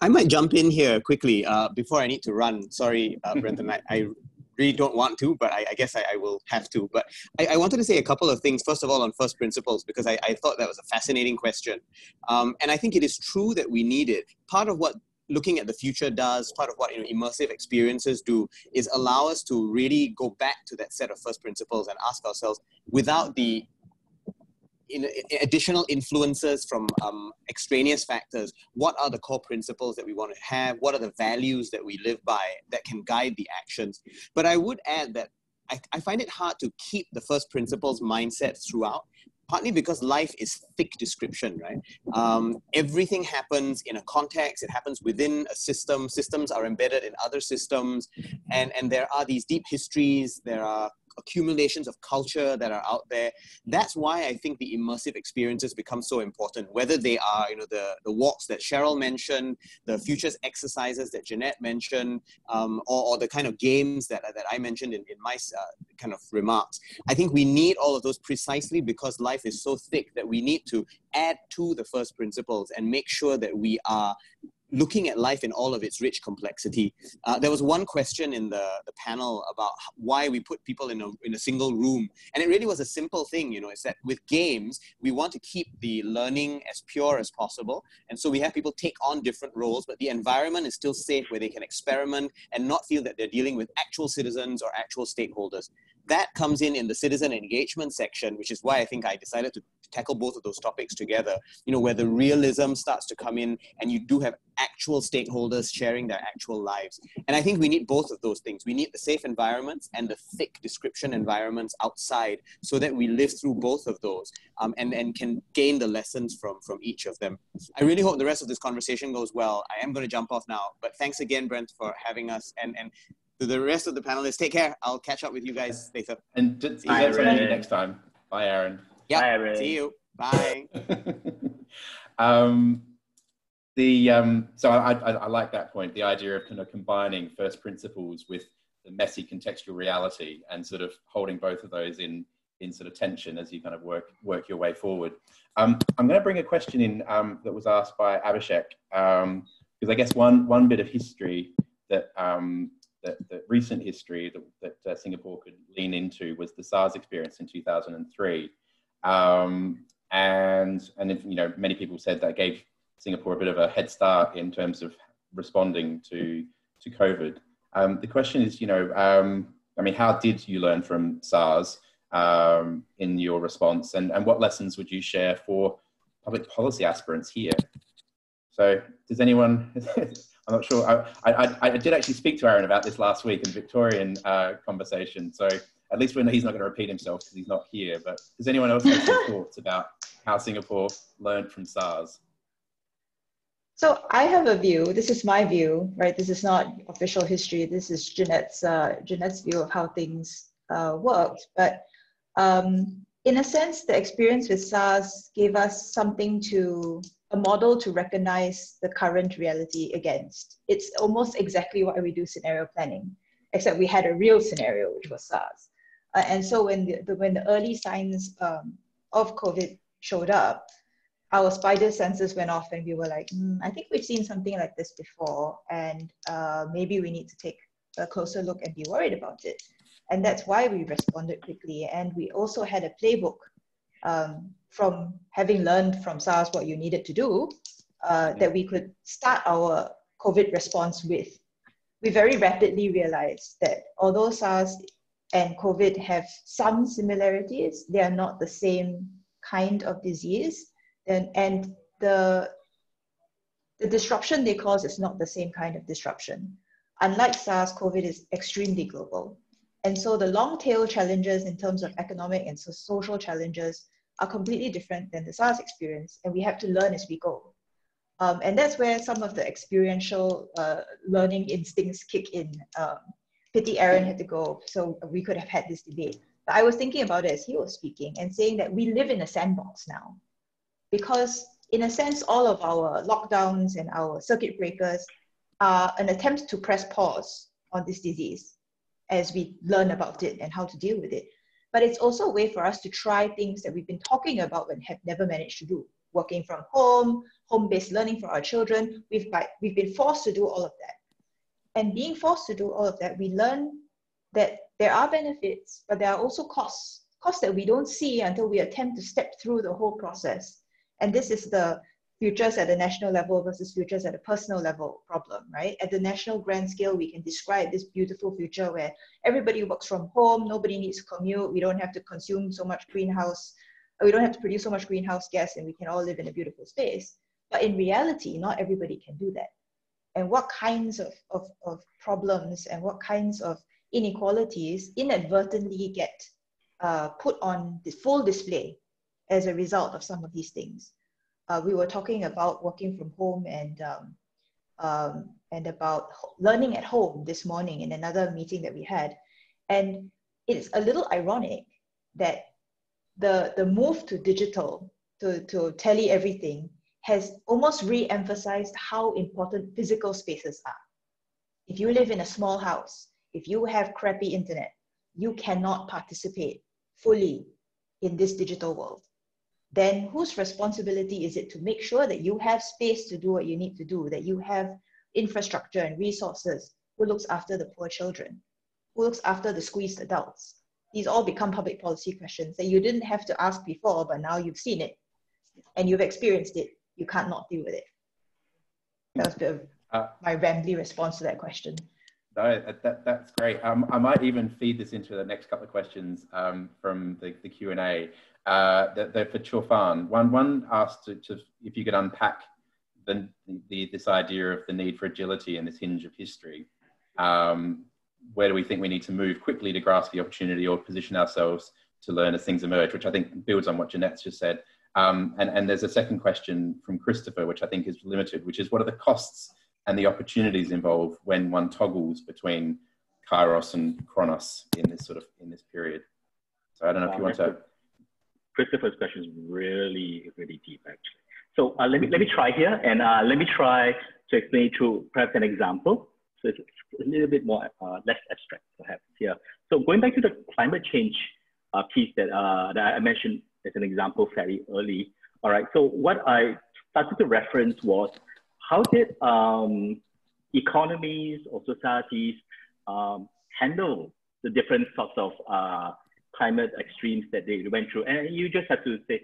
I might jump in here quickly uh, before I need to run. Sorry, uh, Brenton, I, I really don't want to, but I, I guess I, I, will have to. But I, I, wanted to say a couple of things. First of all, on first principles, because I, thought that was a fascinating question. Um, and I think it is true that we need it. Part of what looking at the future does, part of what you know, immersive experiences do, is allow us to really go back to that set of first principles and ask ourselves, without the in, additional influences from um, extraneous factors, what are the core principles that we want to have? What are the values that we live by that can guide the actions? But I would add that I, I find it hard to keep the first principles mindset throughout partly because life is thick description, right? Um, everything happens in a context, it happens within a system, systems are embedded in other systems, and, and there are these deep histories, there are accumulations of culture that are out there. That's why I think the immersive experiences become so important, whether they are, you know, the, the walks that Cheryl mentioned, the futures exercises that Jeanette mentioned, um, or, or, the kind of games that, that I mentioned in, in my uh, kind of remarks. I think we need all of those precisely because life is so thick that we need to add to the first principles and make sure that we are looking at life in all of its rich complexity. Uh, there was one question in the, the panel about why we put people in a, in a single room. And it really was a simple thing, you know, it's that with games, we want to keep the learning as pure as possible. And so we have people take on different roles, but the environment is still safe where they can experiment and not feel that they're dealing with actual citizens or actual stakeholders that comes in in the citizen engagement section, which is why I think I decided to tackle both of those topics together. You know, where the realism starts to come in and you do have actual stakeholders sharing their actual lives. And I think we need both of those things. We need the safe environments and the thick description environments outside so that we live through both of those um, and, and can gain the lessons from, from each of them. I really hope the rest of this conversation goes well. I am going to jump off now, but thanks again, Brent, for having us. And, and to the rest of the panelists, take care. I'll catch up with you guys later. And see you guys next time. Bye, Aaron. Yeah. See you. Bye. um, the um, so I, I, I, like that point. The idea of kind of combining first principles with the messy contextual reality and sort of holding both of those in in sort of tension as you kind of work work your way forward. Um, I'm going to bring a question in um, that was asked by Abhishek because um, I guess one one bit of history that um, that, that recent history that, that uh, Singapore could lean into was the SARS experience in 2003. Um, and and if, you know many people said that gave Singapore a bit of a head start in terms of responding to to COVID. Um, the question is, you know, um, I mean, how did you learn from SARS um, in your response, and and what lessons would you share for public policy aspirants here? So, does anyone? I'm not sure. I, I, I, did actually speak to Aaron about this last week in Victorian uh, conversation. So at least we know he's not going to repeat himself because he's not here. But does anyone else have some thoughts about how Singapore learned from SARS? So I have a view. This is my view, right? This is not official history. This is Jeanette's uh, Jeanette's view of how things uh, worked. But um, in a sense, the experience with SARS gave us something to a model to recognize the current reality against. It's almost exactly what we do scenario planning, except we had a real scenario, which was SARS. Uh, and so when the, the, when the early signs um, of COVID showed up, our spider senses went off and we were like, mm, I think we've seen something like this before and uh, maybe we need to take a closer look and be worried about it. And that's why we responded quickly. And we also had a playbook um, from having learned from SARS what you needed to do, uh, that we could start our COVID response with. We very rapidly realized that although SARS and COVID have some similarities, they are not the same kind of disease. And, and the, the disruption they cause is not the same kind of disruption. Unlike SARS, COVID is extremely global. And so the long tail challenges in terms of economic and so social challenges are completely different than the SARS experience, and we have to learn as we go. Um, and that's where some of the experiential uh, learning instincts kick in. Um, pity Aaron had to go so we could have had this debate. But I was thinking about it as he was speaking and saying that we live in a sandbox now. Because, in a sense, all of our lockdowns and our circuit breakers are an attempt to press pause on this disease as we learn about it and how to deal with it. But it's also a way for us to try things that we've been talking about and have never managed to do. Working from home, home-based learning for our children. We've, by, we've been forced to do all of that. And being forced to do all of that, we learn that there are benefits, but there are also costs, costs that we don't see until we attempt to step through the whole process. And this is the futures at the national level versus futures at a personal level problem, right? At the national grand scale, we can describe this beautiful future where everybody works from home, nobody needs to commute, we don't have to consume so much greenhouse, we don't have to produce so much greenhouse gas, and we can all live in a beautiful space. But in reality, not everybody can do that. And what kinds of, of, of problems and what kinds of inequalities inadvertently get uh, put on the full display as a result of some of these things. Uh, we were talking about working from home and um, um, and about learning at home this morning in another meeting that we had, and it's a little ironic that the the move to digital to to tally everything has almost re-emphasized how important physical spaces are. If you live in a small house, if you have crappy internet, you cannot participate fully in this digital world. Then whose responsibility is it to make sure that you have space to do what you need to do, that you have infrastructure and resources? Who looks after the poor children? Who looks after the squeezed adults? These all become public policy questions that you didn't have to ask before, but now you've seen it and you've experienced it. You can't not deal with it. That was a bit of uh, my rambly response to that question. No, that, that's great. Um, I might even feed this into the next couple of questions um, from the, the Q&A. Uh, they're, for Chor Pharn. One, one asked to, to, if you could unpack the, the, this idea of the need for agility and this hinge of history. Um, where do we think we need to move quickly to grasp the opportunity or position ourselves to learn as things emerge, which I think builds on what Jeanette's just said. Um, and, and there's a second question from Christopher, which I think is limited, which is what are the costs and the opportunities involved when one toggles between Kairos and Chronos in this sort of in this period. So I don't know if you want to. Christopher's question is really really deep actually. So uh, let me let me try here and uh, let me try to explain through perhaps an example. So it's a little bit more uh, less abstract perhaps here. So going back to the climate change uh, piece that uh, that I mentioned as an example fairly early. All right. So what I started to reference was how did um, economies or societies um, handle the different sorts of uh, climate extremes that they went through? And you just have to say,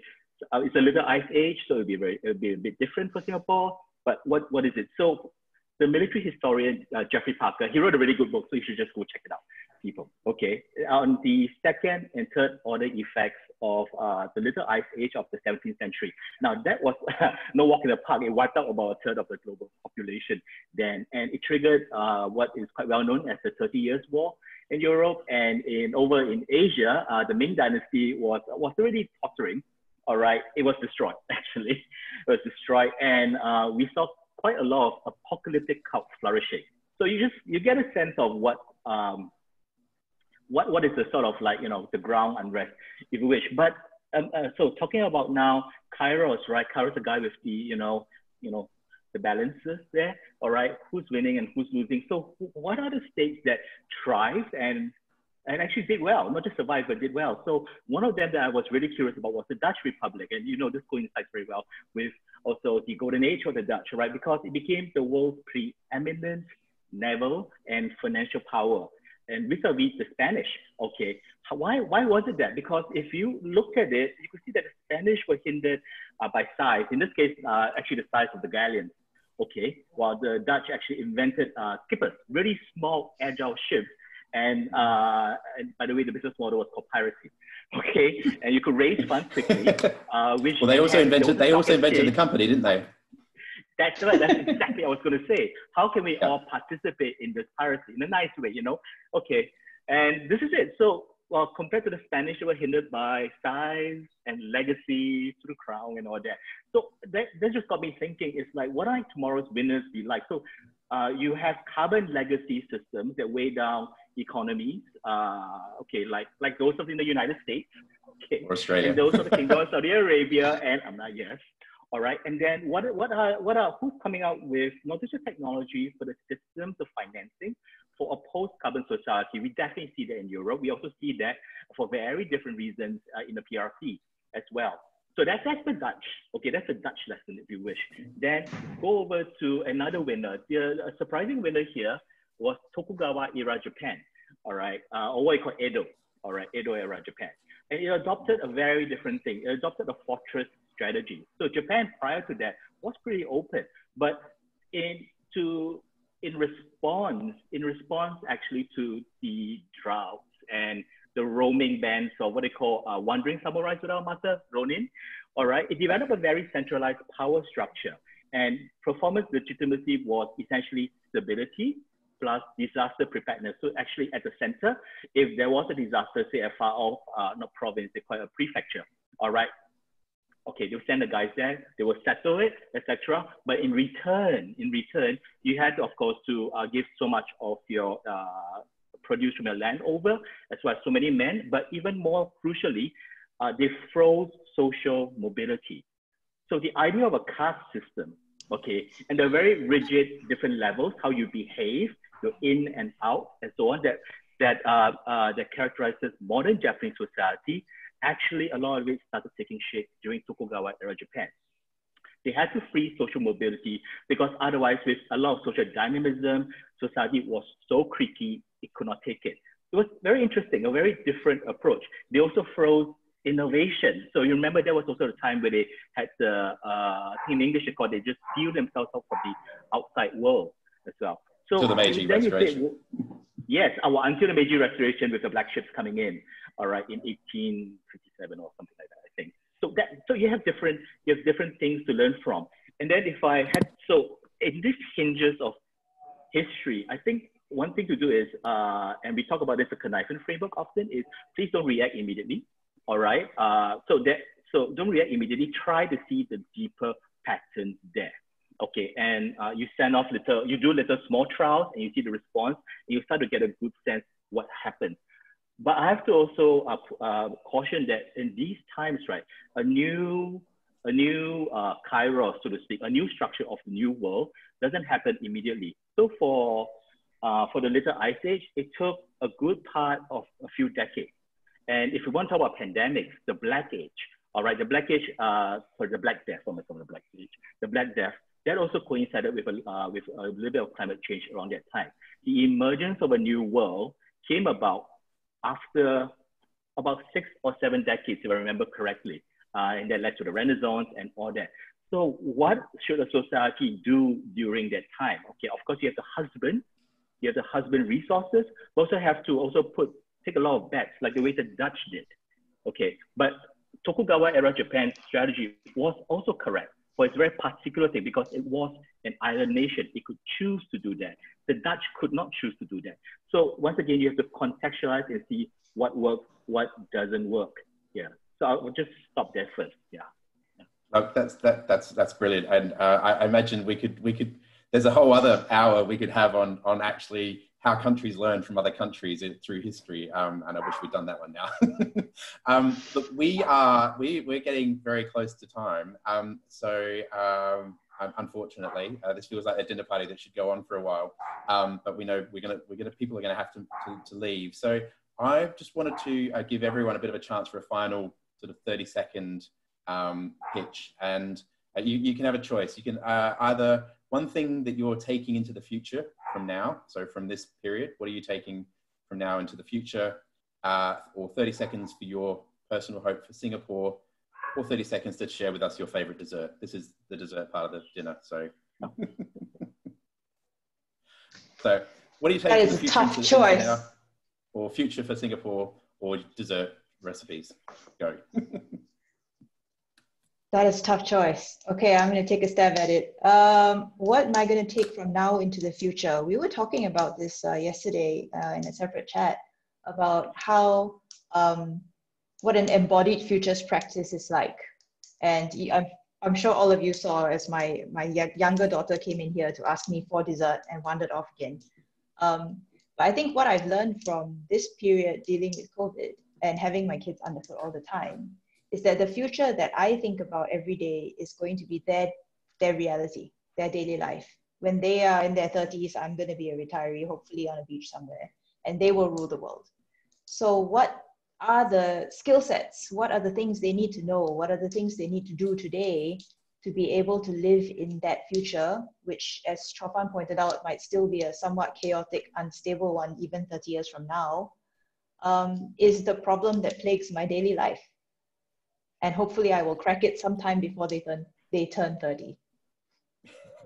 uh, it's a little ice age, so it'll be very, it'll be a bit different for Singapore. But what, what is it? So the military historian uh, Geoffrey Parker, he wrote a really good book, so you should just go check it out, people. Okay, on the second and third order effects of uh, the little ice age of the 17th century. Now that was no walk in the park. It wiped out about a third of the global population then, and it triggered uh, what is quite well known as the 30 Years' War in Europe and in over in Asia. Uh, the Ming Dynasty was was already tottering. All right, it was destroyed actually. It was destroyed, and uh, we saw quite a lot of apocalyptic cults flourishing. So you just you get a sense of what um, what what is the sort of like you know the ground unrest, if you wish. But um, uh, so talking about now Kairos, right? Kairos, the guy with the you know you know the balances there. All right, who's winning and who's losing? So what are the states that thrived and and actually did well, not just survived, but did well. So one of them that I was really curious about was the Dutch Republic. And you know, this coincides very well with also the golden age of the Dutch, right? Because it became the world's preeminent naval and financial power and vis-a-vis the Spanish. Okay, why why was it that? Because if you look at it, you could see that the Spanish were hindered uh, by size. In this case, uh, actually the size of the galleons. Okay, while the Dutch actually invented uh, skippers, really small, agile ships. And, uh, and by the way, the business model was called piracy. Okay, and you could raise funds quickly. Uh, which well, they also invented they also invented the company, didn't they? That's right. That's exactly what I was going to say. How can we yeah. all participate in this piracy in a nice way, you know? Okay. And this is it. So, well, compared to the Spanish, they were hindered by size and legacy to the crown and all that. So that, that just got me thinking, it's like, what are tomorrow's winners be like? So uh, you have carbon legacy systems that weigh down economies, uh, okay, like like those of in the United States, okay, or Australia, and those of the Kingdom of Saudi Arabia, and I'm not yes, all right. And then what what are what are who's coming out with not just the technology for the systems of financing for a post-carbon society? We definitely see that in Europe. We also see that for very different reasons uh, in the PRC as well. So that's, that's the Dutch. Okay, that's a Dutch lesson if you wish. Then go over to another winner. The surprising winner here was Tokugawa era Japan. All right, uh, or what you call Edo. All right, Edo era Japan. And it adopted a very different thing. It adopted a fortress strategy. So Japan prior to that was pretty open, but in to in response, in response actually to the droughts and the roaming bands or what they call uh, wandering samurais without master, Ronin. All right, it developed a very centralized power structure and performance legitimacy was essentially stability plus disaster preparedness. So actually at the center, if there was a disaster, say a far off, uh, not province, they call it a prefecture, all right, okay, they'll send the guys there, they will settle it, etc. But in return, in return, you had, of course, to uh, give so much of your uh, produce from your land over, as well as so many men. But even more crucially, uh, they froze social mobility. So the idea of a caste system, okay, and the very rigid different levels, how you behave, your in and out, and so on, that that uh, uh, that characterizes modern Japanese society actually a lot of it started taking shape during Tokugawa era Japan. They had to free social mobility because otherwise with a lot of social dynamism, society was so creaky, it could not take it. It was very interesting, a very different approach. They also froze innovation. So you remember there was also a time where they had the, uh, in English they call they just seal themselves off from the outside world as well. So, so the Meiji Restoration. Say, yes, our, until the Meiji Restoration with the black ships coming in all right, in 1857 or something like that, I think. So that so you have different you have different things to learn from. And then if I had so in these hinges of history, I think one thing to do is, uh, and we talk about this the Cynefin framework often, is please don't react immediately. All right. Uh, so that so don't react immediately. Try to see the deeper patterns there. Okay, and uh, you send off little, you do little small trials, and you see the response, and you start to get a good sense what happens. But I have to also uh, uh, caution that in these times, right, a new, a new uh, kairos, so to speak, a new structure of the new world doesn't happen immediately. So for, uh, for the Little Ice Age, it took a good part of a few decades. And if we want to talk about pandemics, the Black Age, all right, the Black Age, uh, sorry, the Black Death, from the Black Age, the Black Death, that also coincided with a, uh, with a little bit of climate change around that time. The emergence of a new world came about after about six or seven decades, if I remember correctly, uh, and that led to the Renaissance and all that. So what should a society do during that time? Okay, of course you have the husband, you have the husband resources, but also have to also put, take a lot of bets, like the way the Dutch did. Okay, but Tokugawa era Japan strategy was also correct for its very particular thing because it was an island nation. It could choose to do that. The Dutch could not choose to do that. So once again, you have to contextualize and see what works, what doesn't work. Yeah. So I'll just stop there first. Yeah. Oh, that's that, that's that's brilliant, and uh, I, I imagine we could we could. There's a whole other hour we could have on on actually how countries learn from other countries through history. Um, and I wish we'd done that one now. um, look, we are we we're getting very close to time. Um, so um, unfortunately, uh, this feels like a dinner party that should go on for a while. Um, but we know we're gonna we're gonna people are gonna have to to, to leave. So I just wanted to uh, give everyone a bit of a chance for a final sort of 30 second um, pitch, and uh, you you can have a choice. You can uh, either one thing that you're taking into the future from now? So from this period, what are you taking from now into the future? Uh, or 30 seconds for your personal hope for Singapore, or 30 seconds to share with us your favorite dessert. This is the dessert part of the dinner. So, so what are you taking? That is a tough choice. Now, or future for Singapore, or dessert recipes? Go. That is a tough choice. Okay, I'm going to take a stab at it. Um, what am I going to take from now into the future? We were talking about this uh, yesterday uh, in a separate chat about how um, what an embodied futures practice is like. And I'm, I'm sure all of you saw as my, my younger daughter came in here to ask me for dessert and wandered off again. Um, But I think what I've learned from this period dealing with COVID and having my kids underfoot all the time is that the future that I think about every day is going to be their, their reality, their daily life. When they are in their 30s, I'm going to be a retiree, hopefully on a beach somewhere, and they will rule the world. So, what are the skill sets? What are the things they need to know? What are the things they need to do today to be able to live in that future, which, as Chor Pharn pointed out, might still be a somewhat chaotic, unstable one even 30 years from now, um, is the problem that plagues my daily life. And hopefully, I will crack it sometime before they turn they turn 30.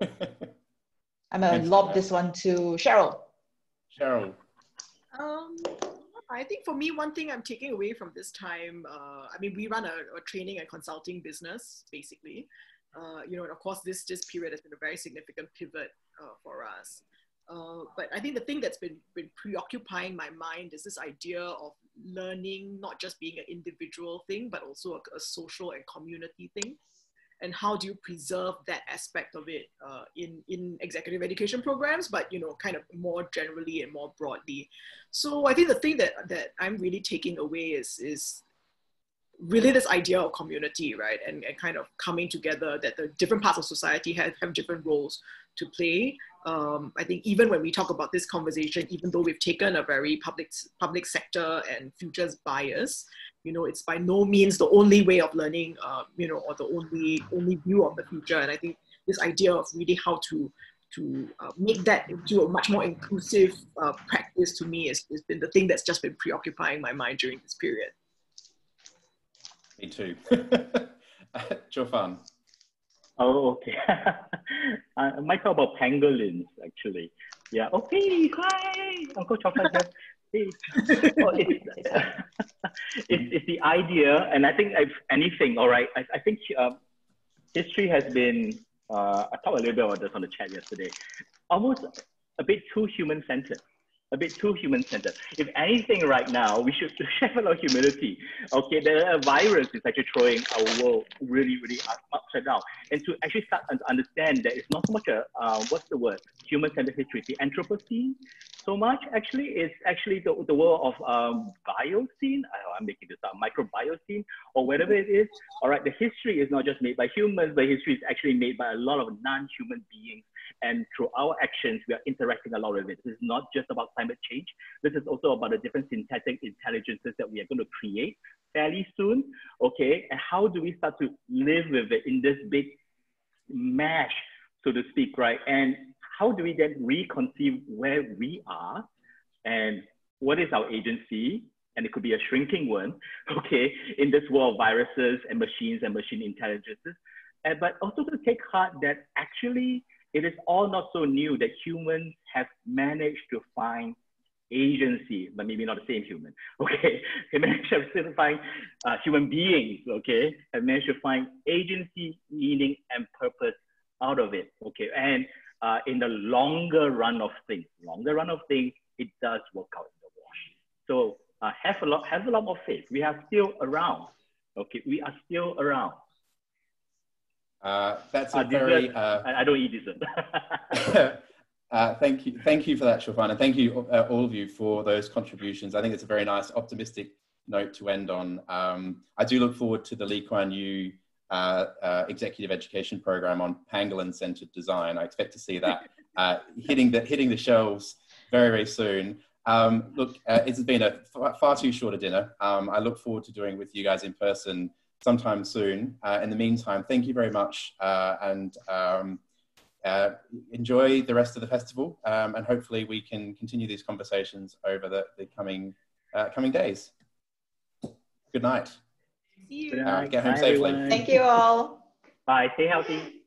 I'm gonna lob this one to Cheryl. Cheryl. Um, I think for me, one thing I'm taking away from this time, uh, I mean, we run a, a, training and consulting business, basically. Uh, you know, and of course, this this period has been a very significant pivot uh, for us. Uh, but I think the thing that's been, been preoccupying my mind is this idea of learning not just being an individual thing, but also a, a social and community thing. And how do you preserve that aspect of it uh, in, in executive education programs, but you know, kind of more generally and more broadly. So I think the thing that, that I'm really taking away is, is really this idea of community, right? And, and kind of coming together that the different parts of society have, have different roles to play. Um, I think even when we talk about this conversation, even though we've taken a very public, public sector and futures bias, you know, it's by no means the only way of learning, uh, you know, or the only, only view of the future. And I think this idea of really how to to uh, make that into a much more inclusive uh, practice to me has, been the thing that's just been preoccupying my mind during this period. Me too. Chor Pharn. Oh, okay. I might talk about pangolins, actually. Yeah. Okay. Hi, Uncle Chor Pharn. Hey. oh, it's, it's, it's, the idea, and I think if anything, all right, I, I think uh, history has been, uh, I talked a little bit about this on the chat yesterday, almost a bit too human centered a bit too human centered. If anything, right now, we should have a lot of humility. Okay, the virus is actually throwing our world really, really upside down. And to actually start to understand that it's not so much a, uh, what's the word, human centered history, the Anthropocene so much actually is actually the, the world of um, biocene. I, I'm making this up, microbiocene or whatever it is. All right, the history is not just made by humans, but history is actually made by a lot of non-human beings and through our actions, we are interacting a lot with it. This is not just about climate change. This is also about the different synthetic intelligences that we are going to create fairly soon. Okay. And how do we start to live with it in this big mesh, so to speak, right? And how do we then reconceive where we are and what is our agency? And it could be a shrinking one, okay, in this world of viruses and machines and machine intelligences. But also to take heart that actually it is all not so new that humans have managed to find agency, but maybe not the same human, okay? They managed to find uh, human beings, okay? Have managed to find agency, meaning, and purpose out of it, okay? And uh, in the longer run of things, longer run of things, it does work out in the wash. So uh, have a lot, have a lot more faith. We are still around, okay? We are still around. Uh, that's a uh, very. Uh, I don't eat dessert. Uh, thank you, thank you for that, Chor Pharn, and thank you uh, all of you for those contributions. I think it's a very nice, optimistic note to end on. Um, I do look forward to the Lee Kuan Yew executive education program on pangolin-centered design. I expect to see that hitting the hitting the shelves very very soon. Um, look, it has been a far too short a dinner. Um, I look forward to doing with you guys in person sometime soon. Uh, in the meantime, thank you very much uh, and um, uh, enjoy the rest of the festival. Um, and hopefully we can continue these conversations over the, the coming, uh, coming days. Good night. See you. Uh, get home Bye, safely. Thank you all. Bye. Stay healthy.